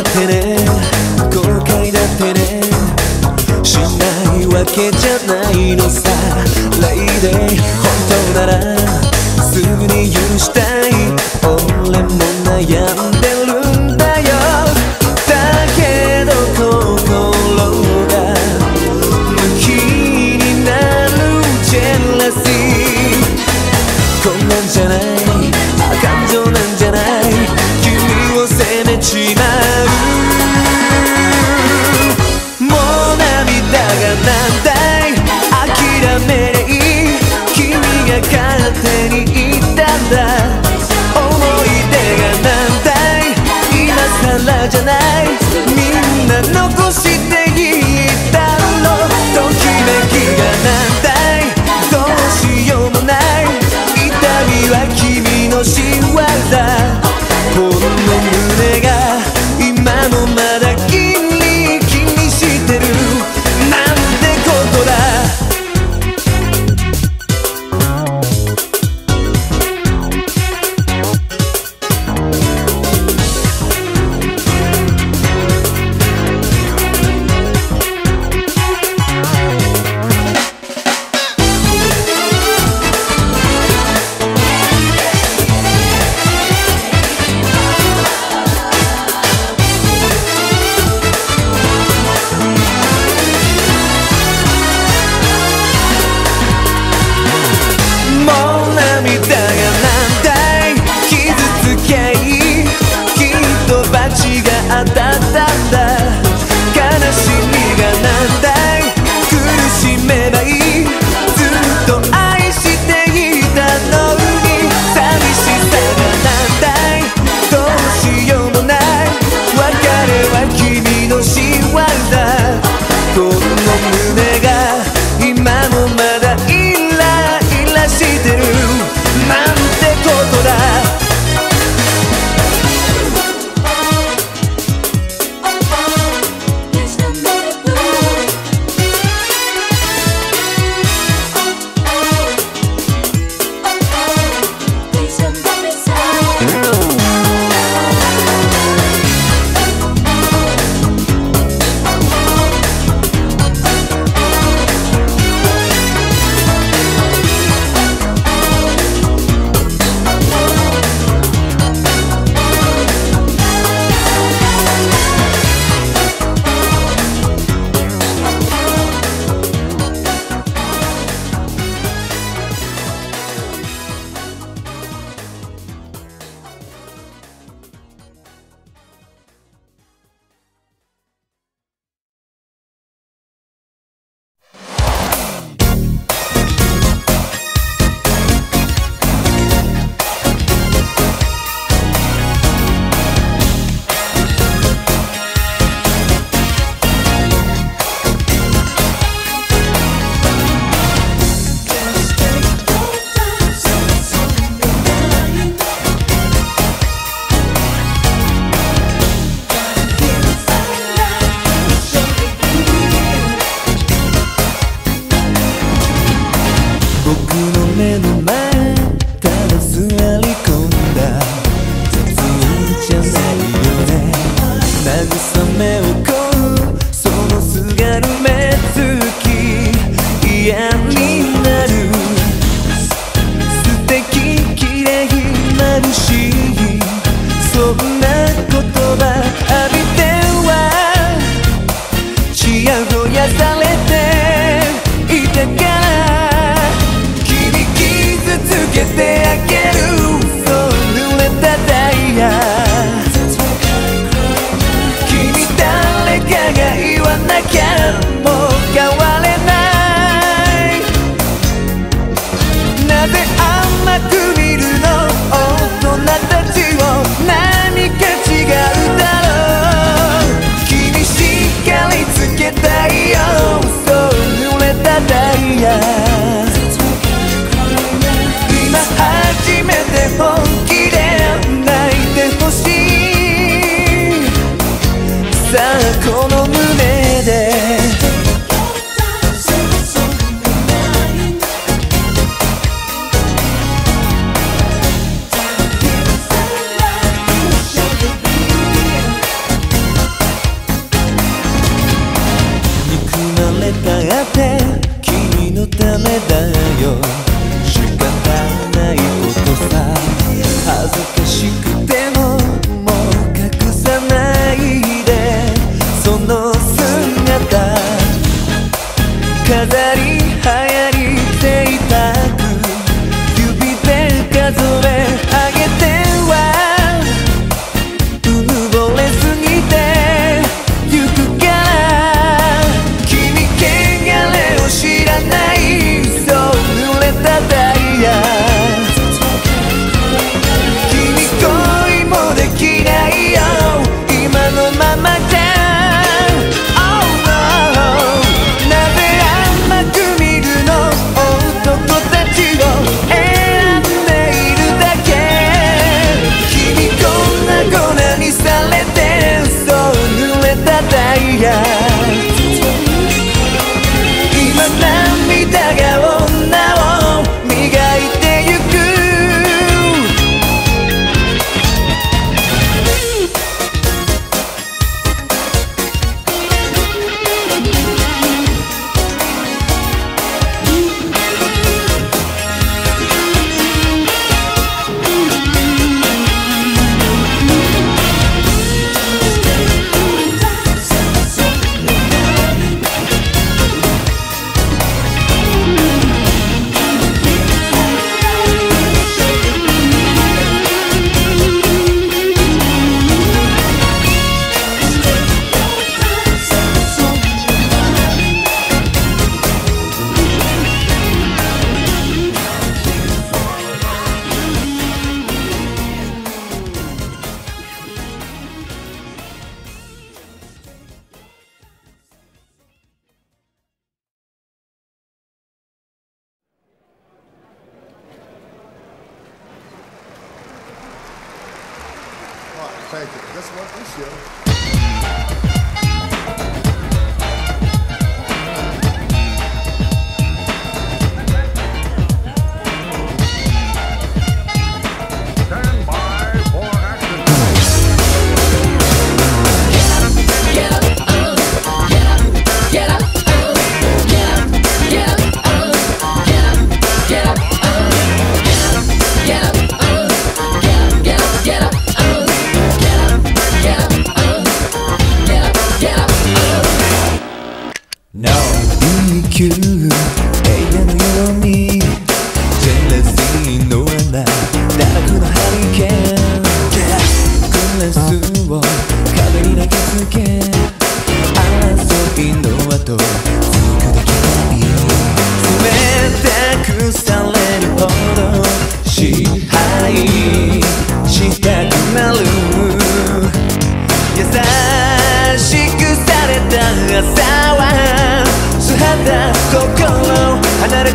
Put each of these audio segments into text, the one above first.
ってね。後悔だってね。しないわけじゃないのさ。Lady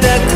the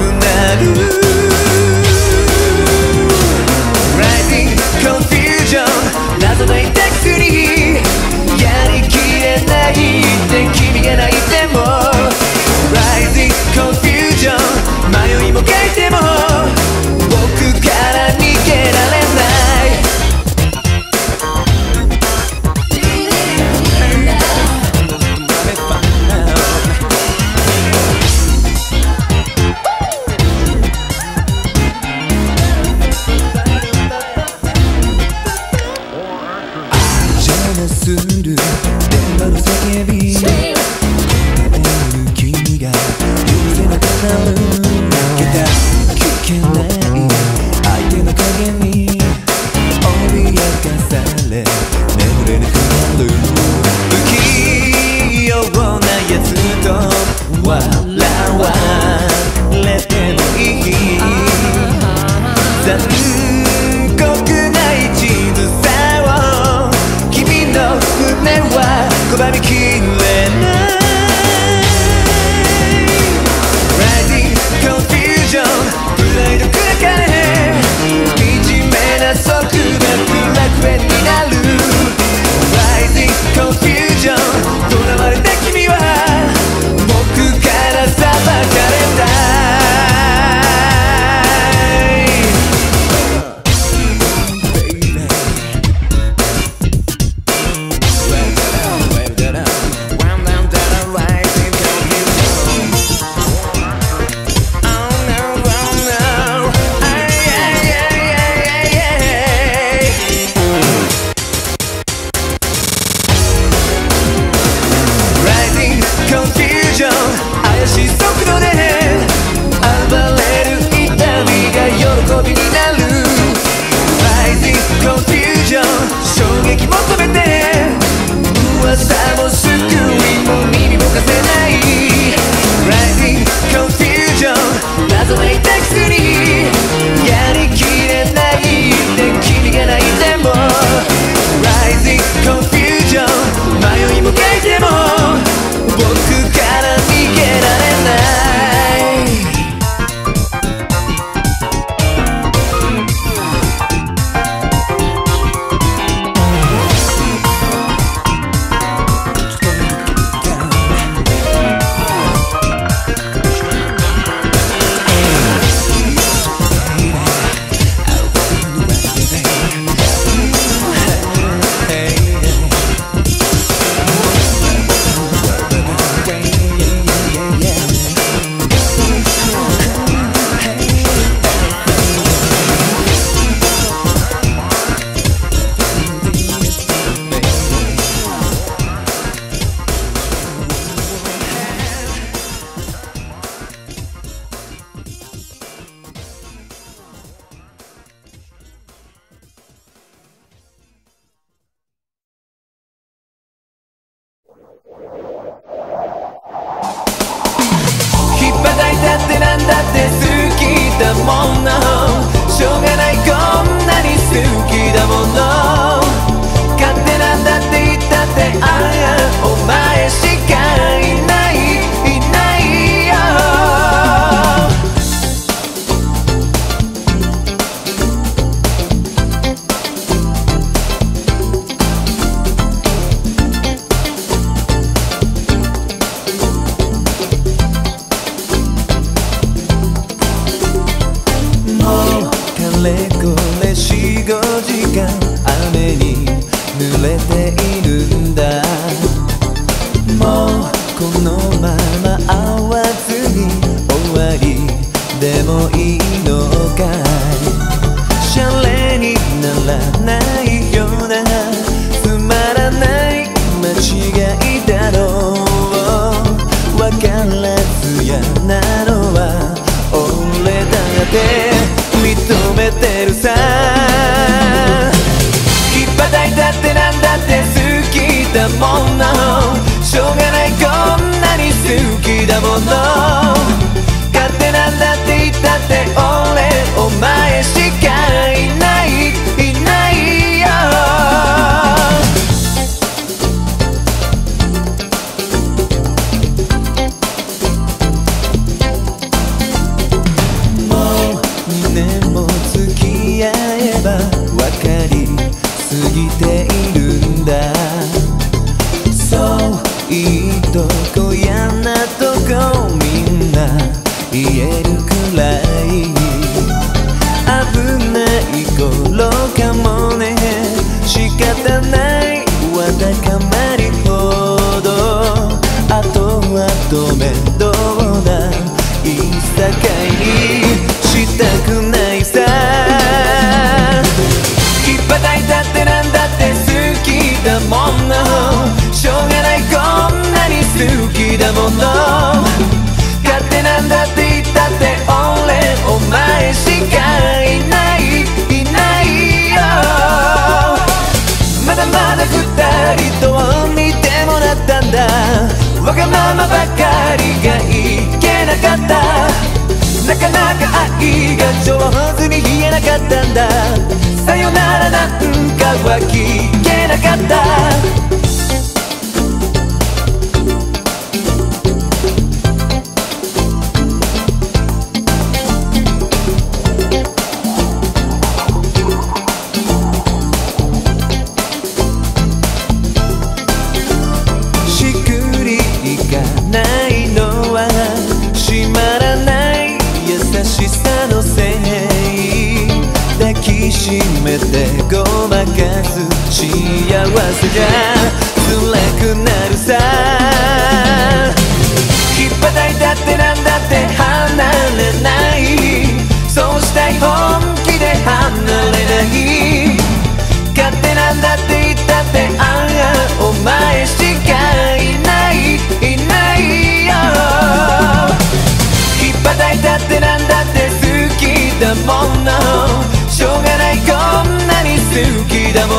だってなんだって好きだもんな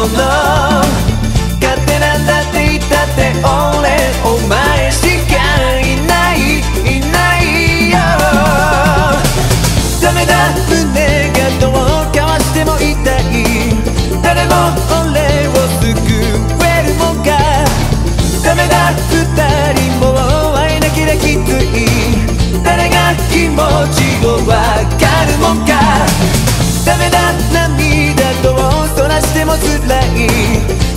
love. ても辛い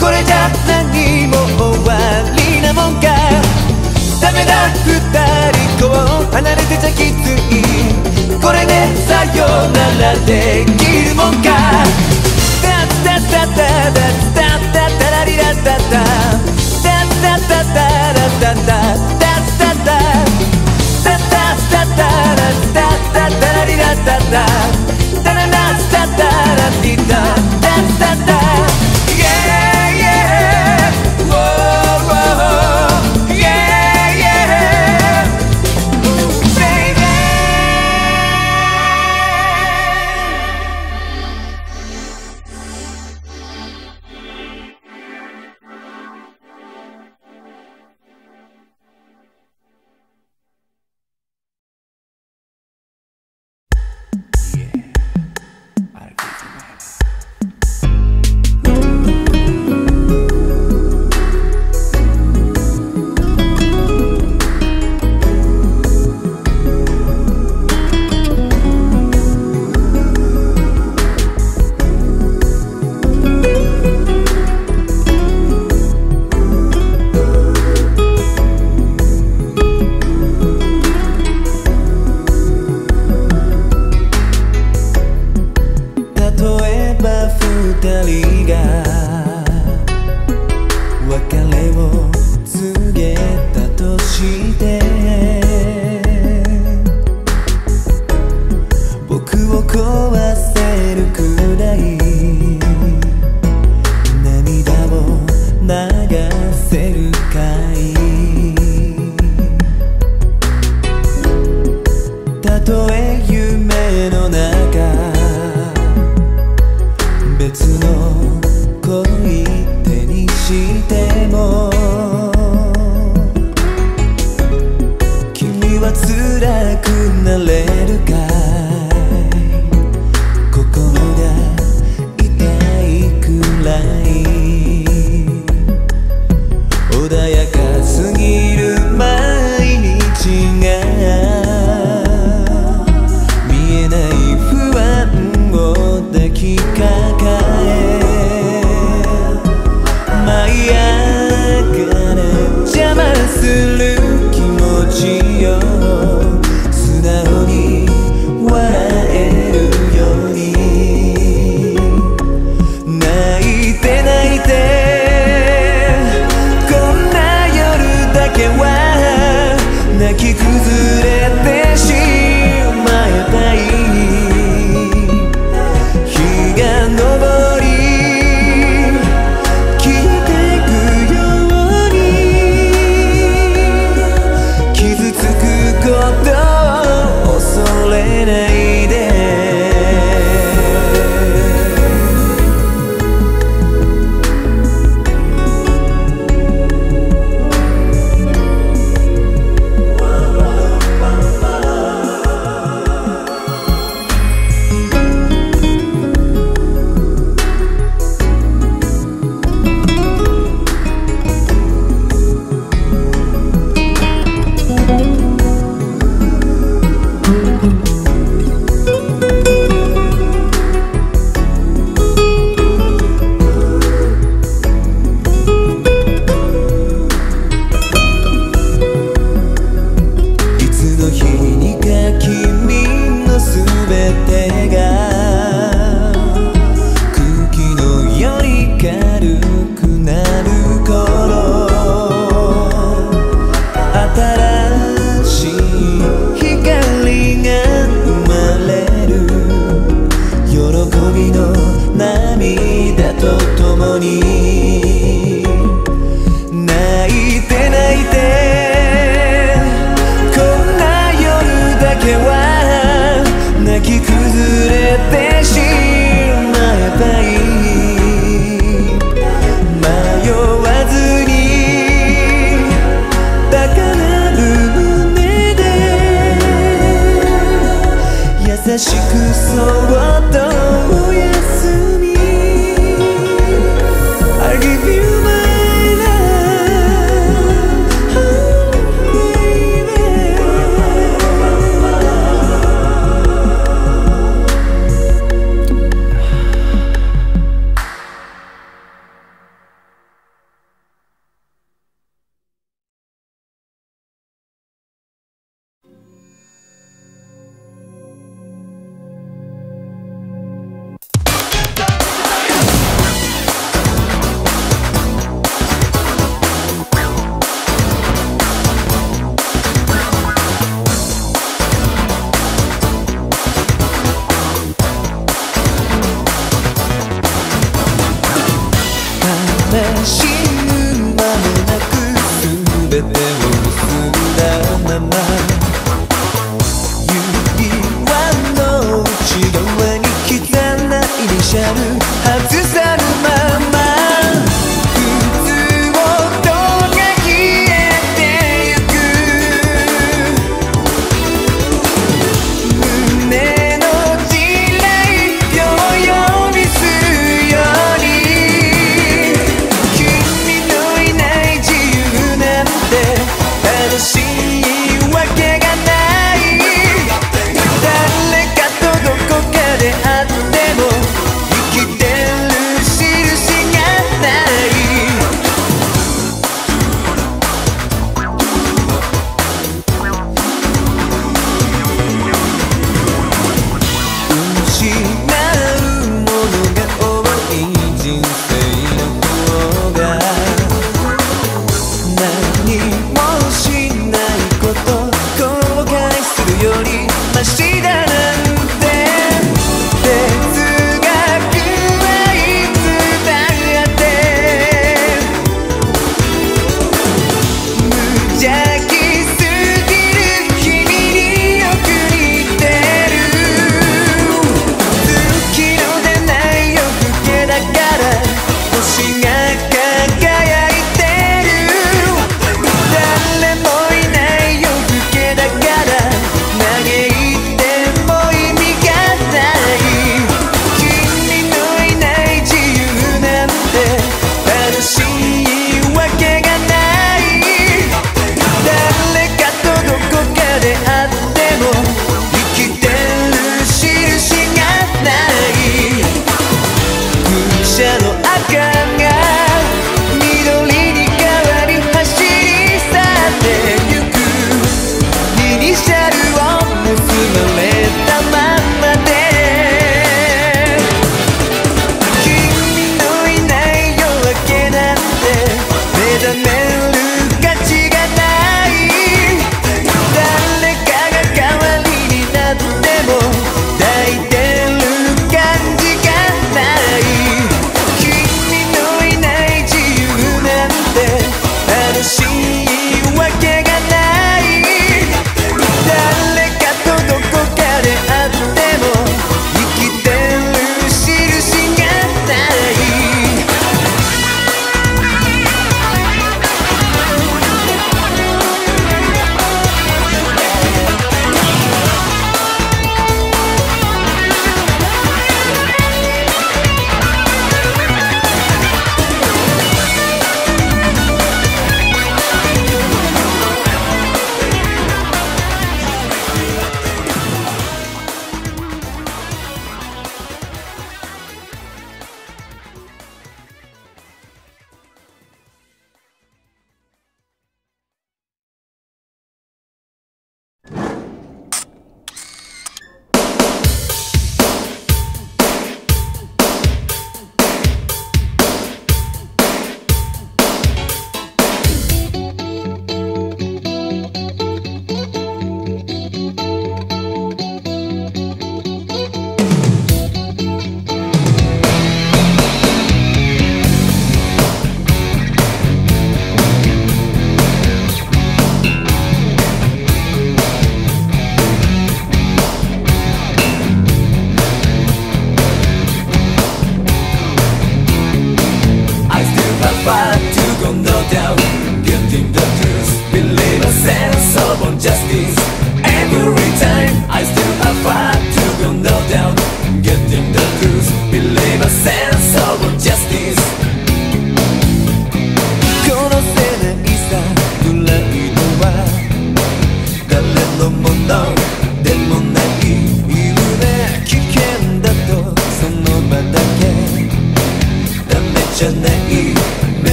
これじゃ何も終わりなもんか。ダメだ。二人こう離れてちゃきついこれでさよならできるもんか。タッタッタッタッタッタッタッタラリラッタッタタッタッタッタラッタッタタッタッタタッタッタッタッタッタッタラッタッタッタッタッタッタッタッタッタラリラッタッタタララッタッタラッティタタッ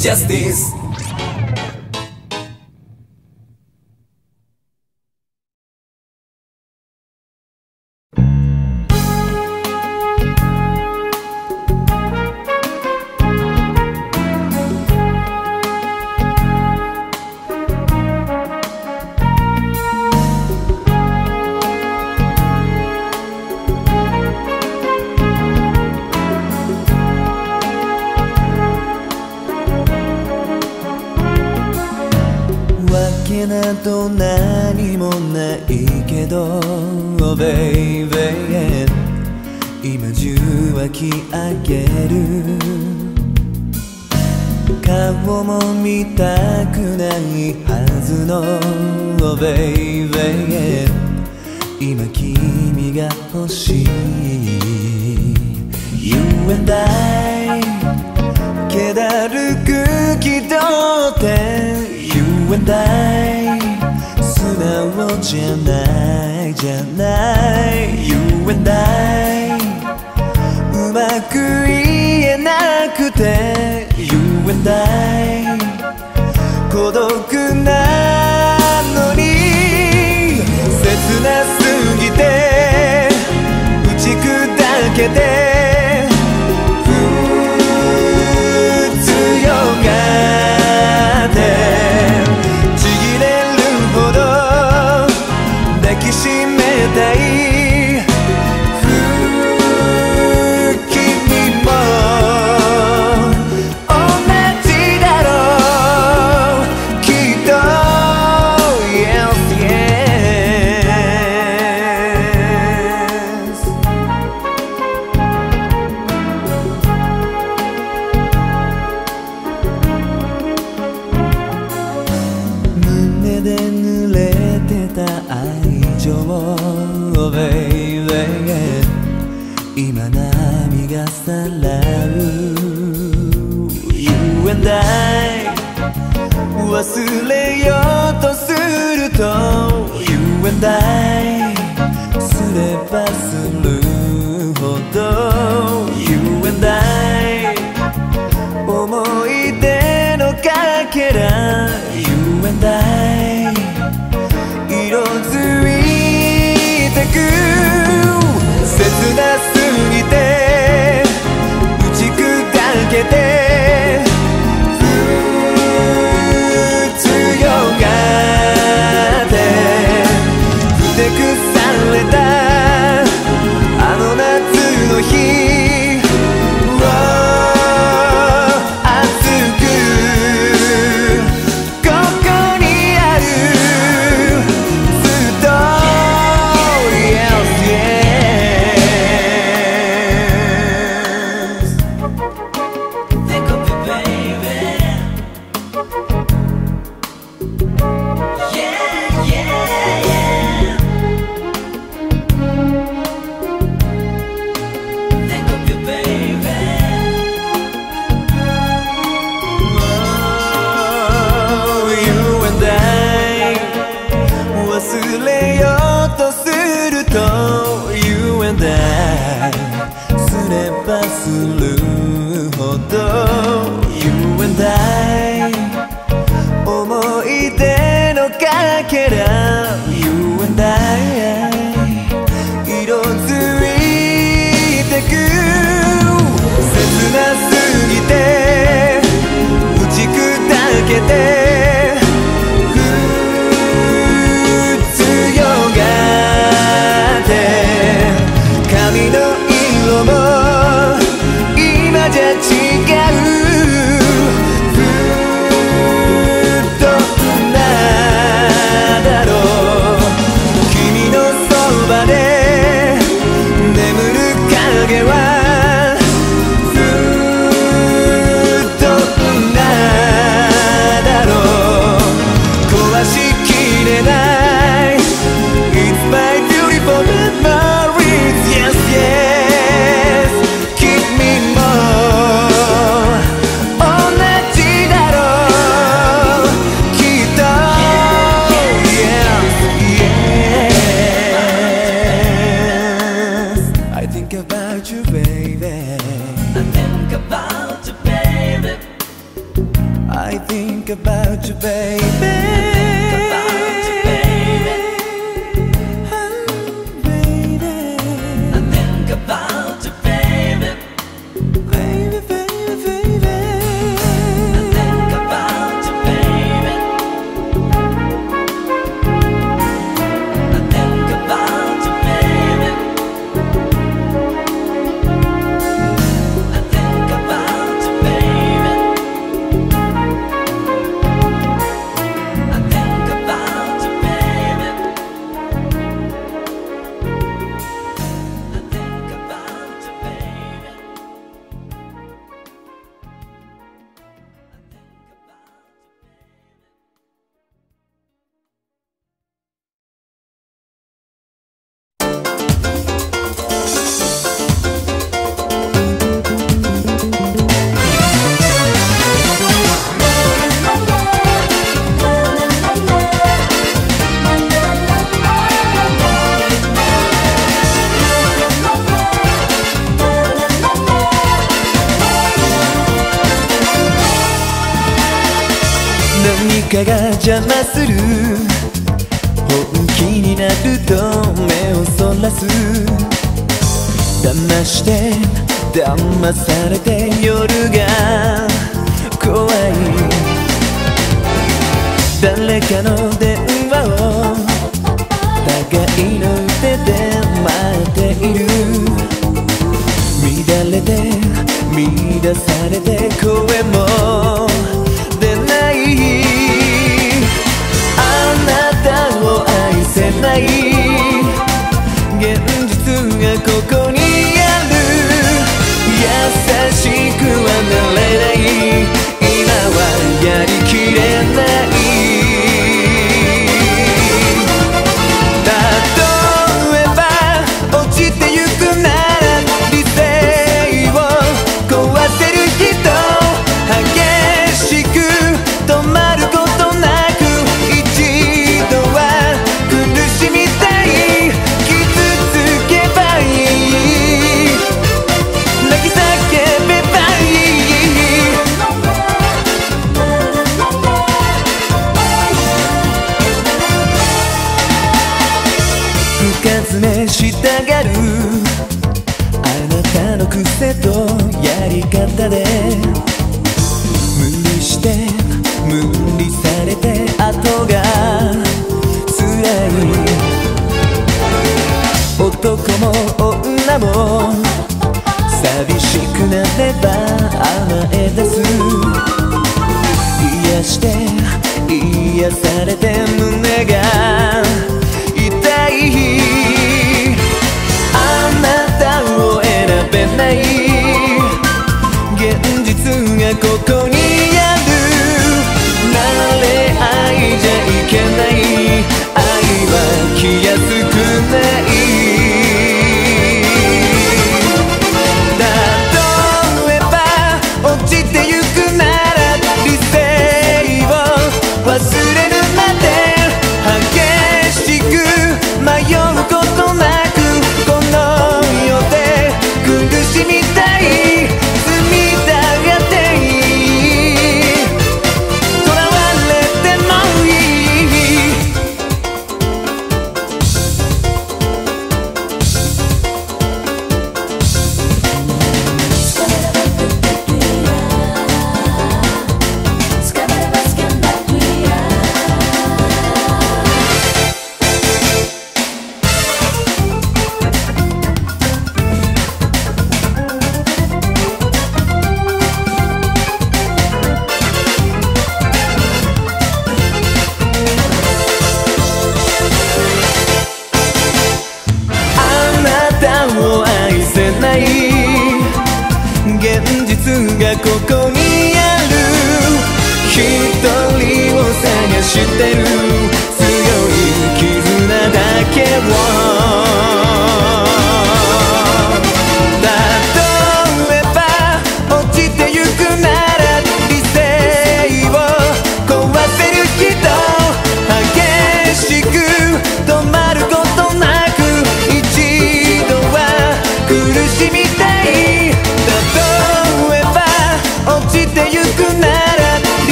justice. About you baby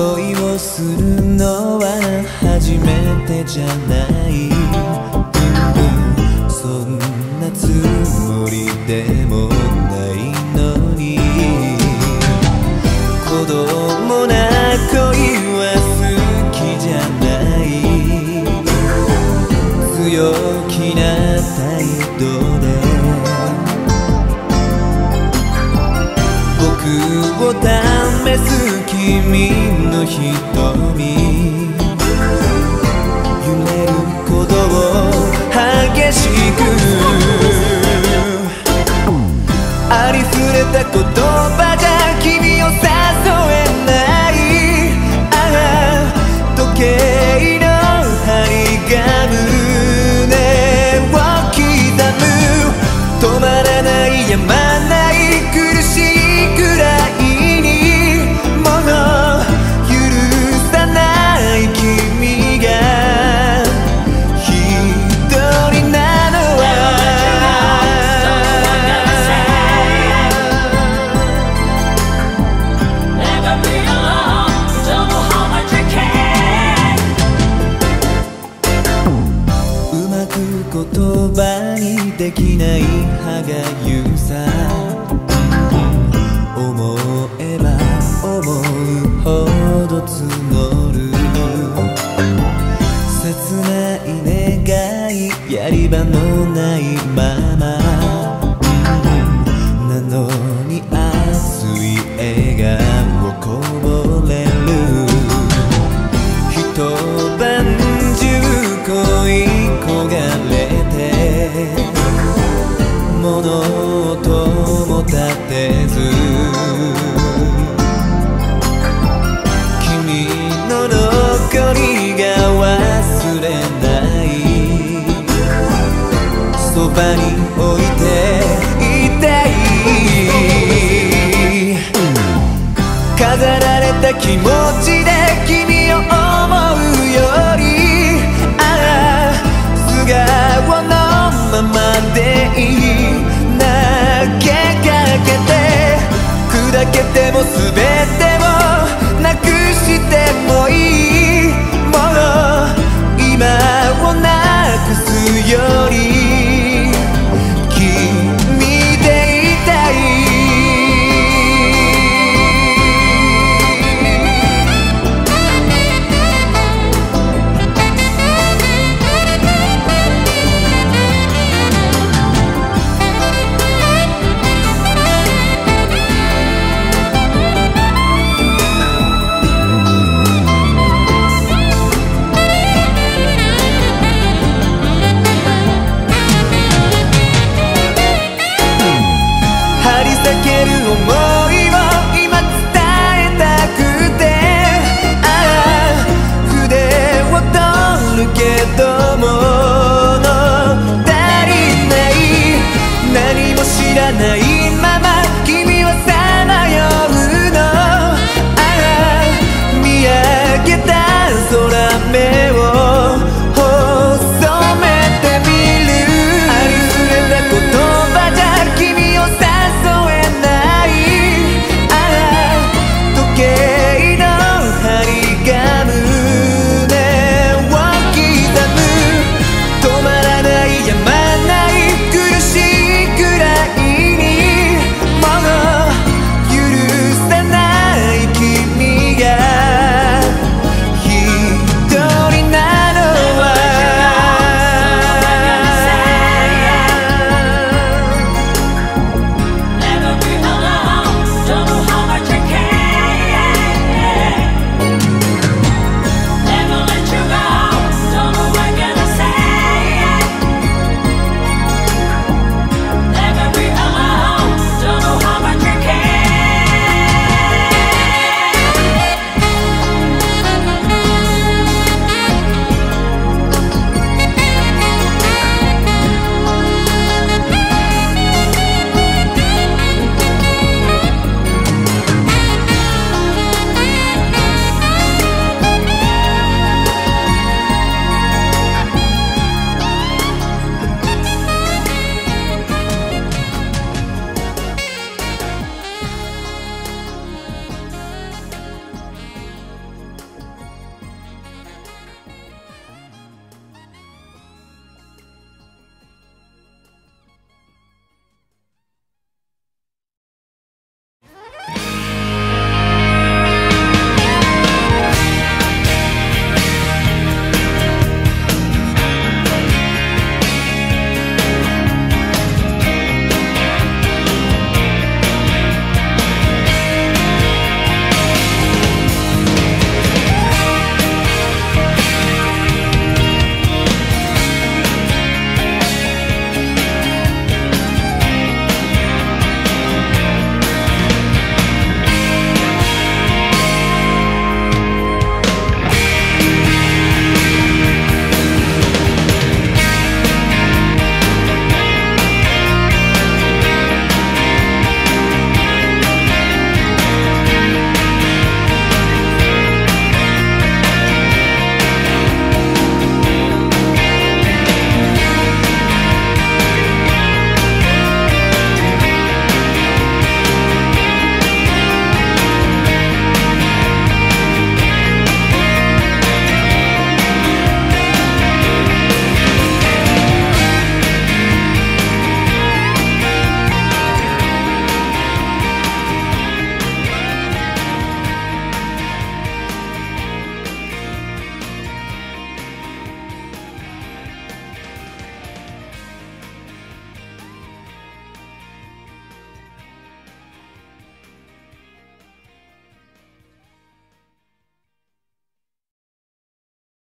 恋をするのは初めてじゃない」「そんなつもりでもないのに」「子供な恋は好きじゃない」「強気な態度で」僕を試す君瞳。揺れるこ鼓動激しく。ありふれた言葉。ainda aí. 知らないまま君はさまようのああ見上げた空目